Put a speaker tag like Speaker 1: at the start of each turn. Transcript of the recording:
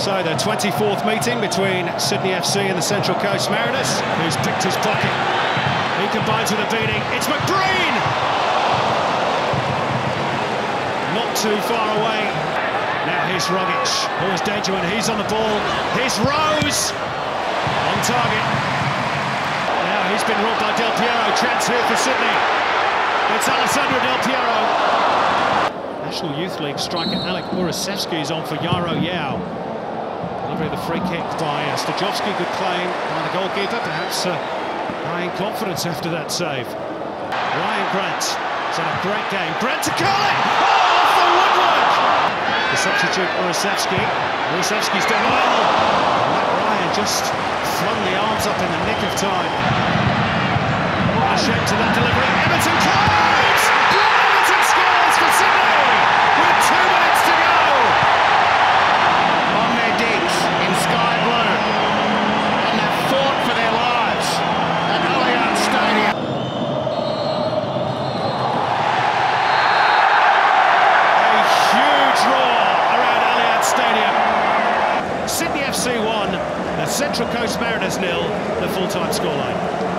Speaker 1: So the 24th meeting between Sydney FC and the Central Coast Mariners, who's picked his pocket. He combines with a beating. It's McBreen! Not too far away. Now here's Rogic. Always danger when he's on the ball. Here's Rose! On target. Now he's been robbed by Del Piero. Chance here for Sydney. It's Alessandro Del Piero. National Youth League striker Alec Urosevski is on for Yairo Yau. Delivery of the free kick by uh, Sterjovski, good claim by the goalkeeper, perhaps uh, buying confidence after that save. Ryan Grant has had a great game. Grant to Carlin! Oh, off the woodwork! The substitute Urosevski. Urosevski's done well. Matt Ryan just flung the arms up in the nick of time. What a to that delivery. Emerton FC 1, the Central Coast Mariners nil, the full-time scoreline.